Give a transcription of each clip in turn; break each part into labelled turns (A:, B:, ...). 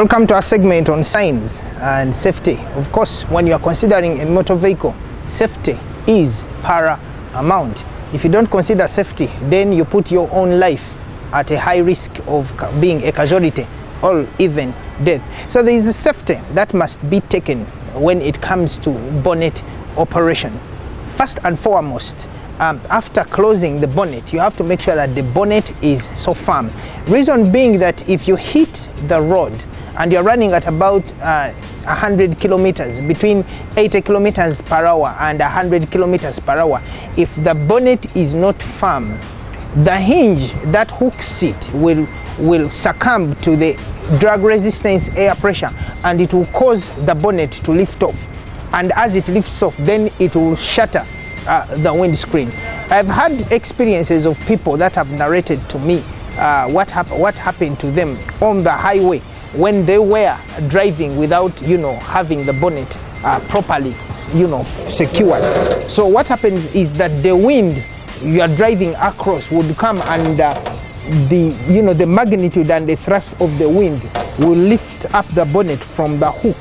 A: Welcome to our segment on signs and safety. Of course, when you are considering a motor vehicle, safety is paramount. If you don't consider safety, then you put your own life at a high risk of being a casualty or even death. So there is a safety that must be taken when it comes to bonnet operation. First and foremost, um, after closing the bonnet, you have to make sure that the bonnet is so firm. Reason being that if you hit the road and you're running at about uh, 100 kilometers, between 80 kilometers per hour and 100 kilometers per hour, if the bonnet is not firm, the hinge that hooks it will will succumb to the drag resistance air pressure and it will cause the bonnet to lift off. And as it lifts off then it will shatter uh, the windscreen. I've had experiences of people that have narrated to me uh, what, hap- what happened to them on the highway when they were driving without you know having the bonnet uh, properly you know secured. So what happens is that the wind you are driving across would come and uh, the you know the magnitude and the thrust of the wind will lift up the bonnet from the hook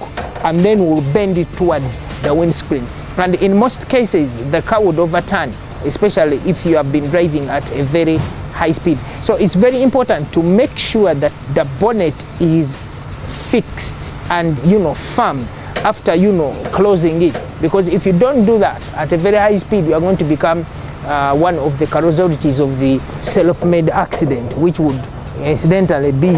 A: and then will bend it towards the windscreen. And in most cases the car would overturn especially if you have been driving at a very high speed. So it's very important to make sure that the bonnet is fixed and you know firm after you know closing it. Because if you don't do that at a very high speed you are going to become uh, one of the casualties of the self-made accident which would incidentally be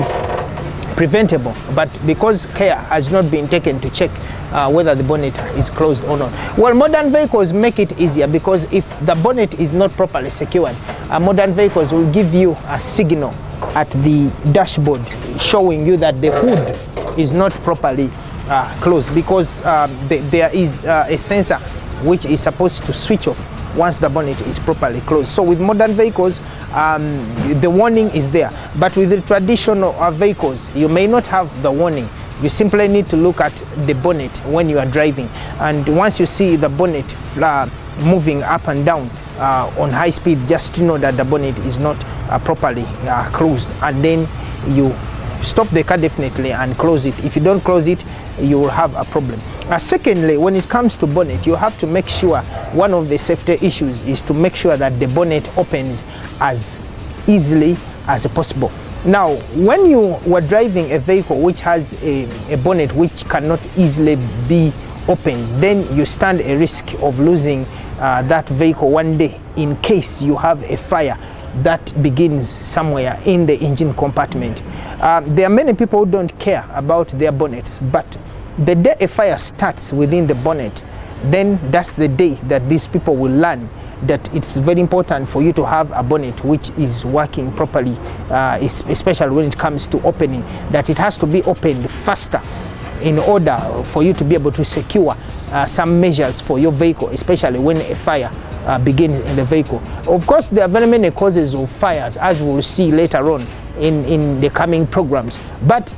A: preventable. But because care has not been taken to check uh, whether the bonnet is closed or not. Well modern vehicles make it easier because if the bonnet is not properly secured uh, modern vehicles will give you a signal at the dashboard showing you that the hood is not properly uh, closed because um, the, there is uh, a sensor which is supposed to switch off once the bonnet is properly closed. So with modern vehicles, um, the warning is there. But with the traditional vehicles, you may not have the warning. You simply need to look at the bonnet when you are driving. And once you see the bonnet uh, moving up and down uh, on high speed, just know that the bonnet is not uh, properly uh, closed. And then you stop the car definitely and close it. If you don't close it, you will have a problem. Uh, secondly, when it comes to bonnet, you have to make sure one of the safety issues is to make sure that the bonnet opens as easily as possible. Now, when you were driving a vehicle which has a, a bonnet which cannot easily be opened, then you stand a risk of losing uh, that vehicle one day in case you have a fire that begins somewhere in the engine compartment. Uh, there are many people who don't care about their bonnets, but the day a fire starts within the bonnet, then that's the day that these people will learn that it's very important for you to have a bonnet which is working properly, uh, especially when it comes to opening, that it has to be opened faster in order for you to be able to secure uh, some measures for your vehicle, especially when a fire uh, begins in the vehicle. Of course, there are very many causes of fires, as we'll see later on in, in the coming programs. But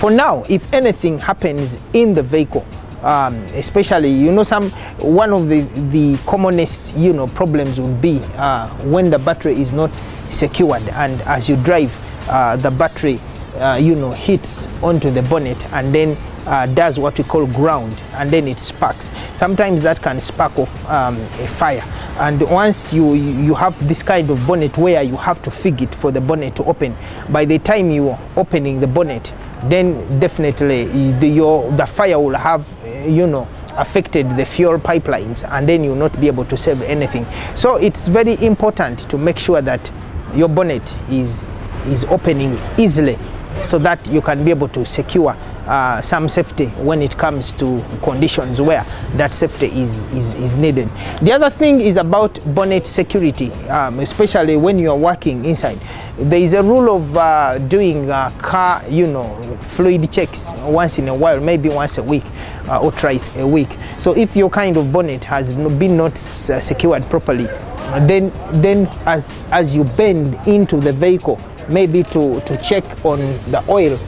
A: for now, if anything happens in the vehicle, um, especially you know some one of the the commonest you know problems would be uh, when the battery is not secured and as you drive uh, the battery uh, you know hits onto the bonnet and then uh, does what we call ground and then it sparks. Sometimes that can spark off um, a fire. And once you you have this kind of bonnet where you have to fig it for the bonnet to open by the time you are opening the bonnet then definitely the, your, the fire will have you know affected the fuel pipelines and then you'll not be able to save anything. So it's very important to make sure that your bonnet is is opening easily so that you can be able to secure uh, some safety when it comes to conditions where that safety is, is, is needed. The other thing is about bonnet security, um, especially when you are working inside. There is a rule of uh, doing uh, car, you know, fluid checks once in a while, maybe once a week uh, or twice a week. So if your kind of bonnet has been not uh, secured properly, then then as as you bend into the vehicle, maybe to to check on the oil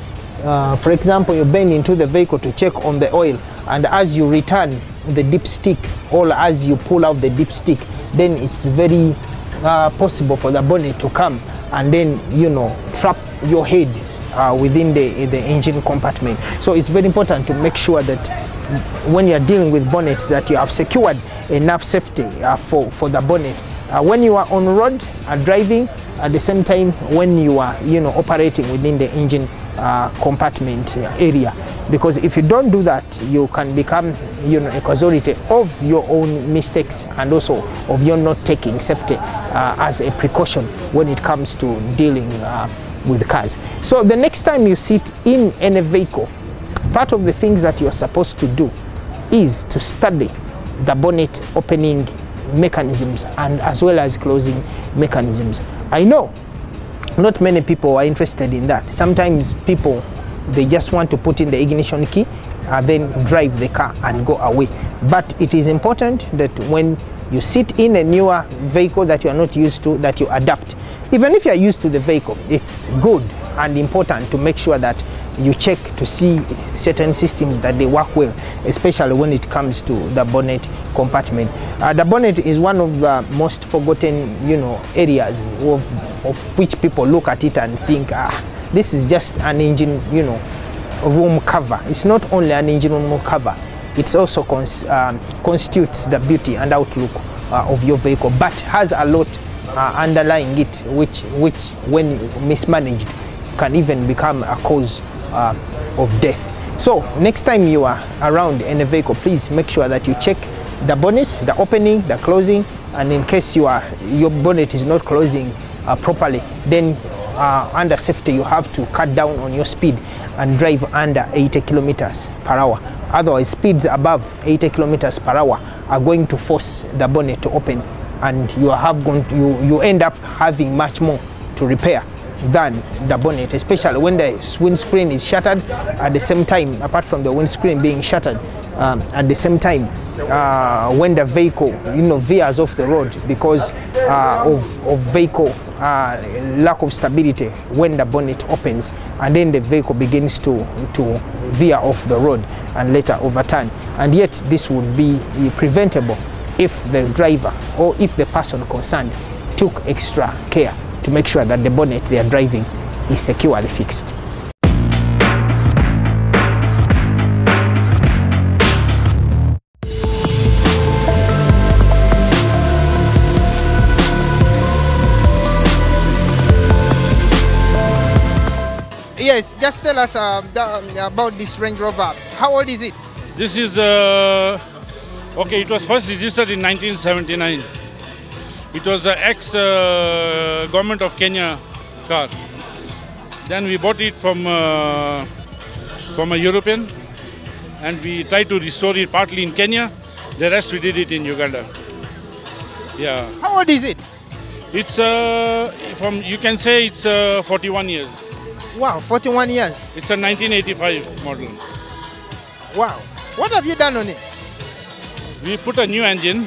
A: uh, for example, you bend into the vehicle to check on the oil, and as you return the dipstick, or as you pull out the dipstick, then it's very uh, possible for the bonnet to come and then you know trap your head uh, within the, the engine compartment. So it's very important to make sure that when you're dealing with bonnets that you have secured enough safety uh, for, for the bonnet. Uh, when you are on road uh, driving, at the same time when you are you know operating within the engine uh, compartment area. Because if you don't do that you can become you know a casualty of your own mistakes and also of your not taking safety uh, as a precaution when it comes to dealing uh, with cars. So the next time you sit in any vehicle part of the things that you're supposed to do is to study the bonnet opening mechanisms and as well as closing mechanisms. I know not many people are interested in that. Sometimes people they just want to put in the ignition key and then drive the car and go away. But it is important that when you sit in a newer vehicle that you are not used to, that you adapt. Even if you are used to the vehicle, it's good and important to make sure that you check to see certain systems that they work well, especially when it comes to the bonnet compartment. Uh, the bonnet is one of the most forgotten, you know, areas of, of which people look at it and think, ah, this is just an engine, you know, room cover. It's not only an engine room cover, it also cons um, constitutes the beauty and outlook uh, of your vehicle, but has a lot uh, underlying it, which, which when mismanaged, can even become a cause uh, of death. So next time you are around in a vehicle, please make sure that you check the bonnet, the opening, the closing, and in case you are, your bonnet is not closing uh, properly, then uh, under safety you have to cut down on your speed and drive under 80 kilometers per hour. Otherwise, speeds above 80 kilometers per hour are going to force the bonnet to open, and you have going to, you, you end up having much more to repair than the bonnet, especially when the windscreen is shattered at the same time, apart from the windscreen being shattered, um, at the same time uh, when the vehicle you know veers off the road because uh, of, of vehicle uh, lack of stability when the bonnet opens and then the vehicle begins to, to veer off the road and later overturn. And yet this would be preventable if the driver or if the person concerned took extra care to make sure that the bonnet they are driving is securely fixed. Yes, just tell us uh, about this Range Rover. How old is it?
B: This is, uh, okay, it was first registered in 1979. It was an ex-government uh, of Kenya car. Then we bought it from, uh, from a European and we tried to restore it partly in Kenya. The rest we did it in Uganda. Yeah.
A: How old is it?
B: It's uh, from you can say it's uh, 41 years.
A: Wow, 41 years.
B: It's a 1985 model.
A: Wow. What have you done on it?
B: We put a new engine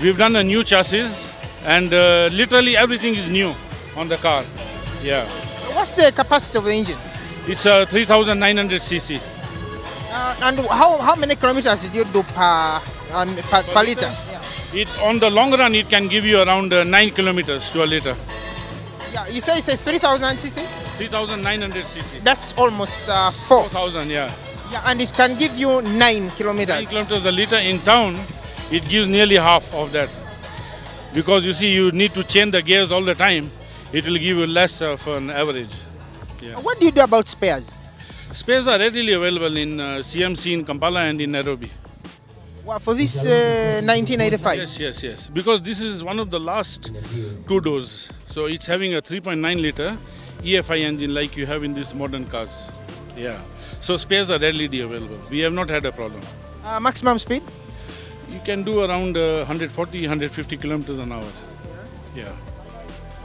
B: We've done a new chassis and uh, literally everything is new on the car. Yeah.
A: What's the capacity of the engine?
B: It's a 3900 cc.
A: Uh, and how, how many kilometers did you do per, um, per, per, liter?
B: Yeah. It, on the long run, it can give you around uh, 9 kilometers to a liter.
A: Yeah, you say it's a 3000 cc?
B: 3900 cc.
A: That's almost uh, 4.
B: 4000, yeah.
A: Yeah, and it can give you 9 kilometers.
B: 9 kilometers a liter in town it gives nearly half of that. Because you see, you need to change the gears all the time, it will give you less of an average.
A: Yeah. What do you do about spares?
B: Spares are readily available in uh, CMC in Kampala and in Nairobi.
A: Well, for this uh, 1985?
B: Yes, yes, yes. Because this is one of the last two doors. So it's having a 3.9 liter EFI engine like you have in these modern cars. Yeah. So spares are readily available. We have not had a problem.
A: Uh, maximum speed?
B: You can do around uh, 140, 150 kilometers an hour. Yeah.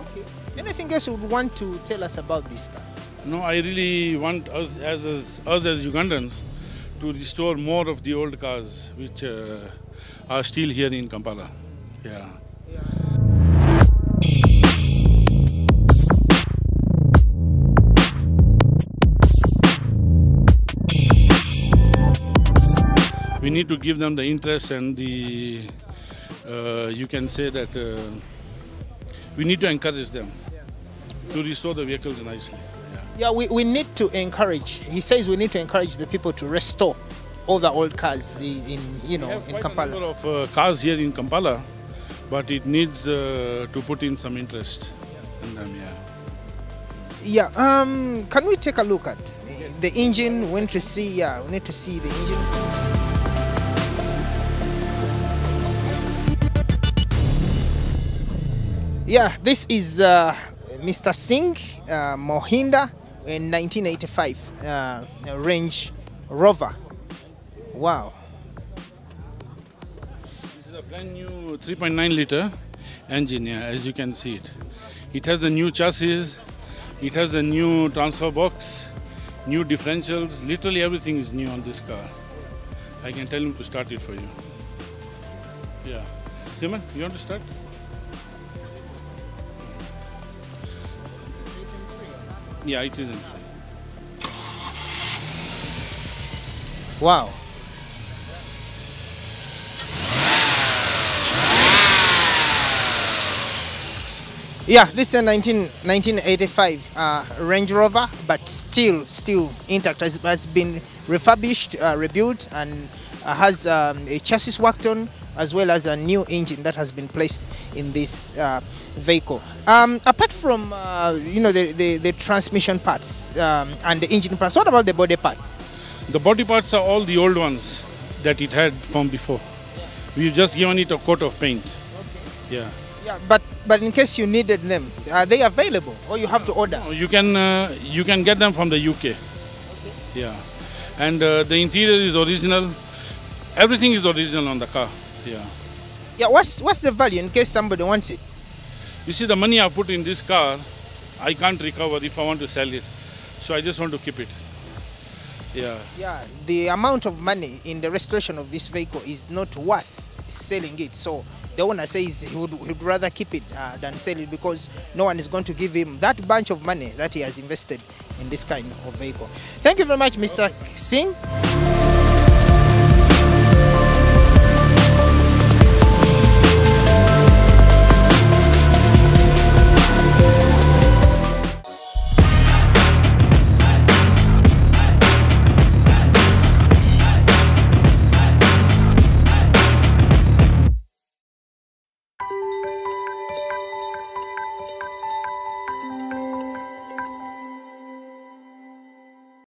A: Okay. Anything else you would want to tell us about this car?
B: No, I really want us as, as us as Ugandans to restore more of the old cars which uh, are still here in Kampala. Yeah. Need to give them the interest and the, uh, you can say that uh, we need to encourage them to restore the vehicles nicely. Yeah.
A: Yeah, we, we need to encourage. He says we need to encourage the people to restore all the old cars in, you know in
B: quite a
A: Kampala.
B: number of uh, cars here in Kampala, but it needs uh, to put in some interest in them. Yeah.
A: Yeah. Um. Can we take a look at the engine? We need to see. Yeah. We need to see the engine. Yeah. This is uh, Mr. Singh uh, Mohinda in 1985 uh, Range Rover. Wow.
B: This is a brand new 3.9 liter engine, yeah, as you can see it. It has a new chassis, it has a new transfer box, new differentials, literally everything is new on this car. I can tell him to start it for you. Yeah. Simon, you want to start? Yeah, it isn't.
A: Wow. Yeah, this is a 19, 1985 uh, Range Rover, but still, still intact. Has, has been refurbished, uh, rebuilt, and uh, has um, a chassis worked on, as well as a new engine that has been placed in this uh, vehicle. Um, apart from, uh, you know, the, the, the transmission parts um, and the engine parts, what about the body parts?
B: The body parts are all the old ones that it had from before. We've just given it a coat of paint. Yeah.
A: Yeah, but but in case you needed them, are they available or you have to order?
B: You can uh, you can get them from the UK. Okay. Yeah, and uh, the interior is original. Everything is original on the car. Yeah.
A: Yeah, what's what's the value in case somebody wants it?
B: You see, the money I put in this car, I can't recover if I want to sell it. So I just want to keep it. Yeah.
A: Yeah, the amount of money in the restoration of this vehicle is not worth selling it. So the owner says he would he'd rather keep it uh, than sell it because no one is going to give him that bunch of money that he has invested in this kind of vehicle. Thank you very much, Mr. Singh.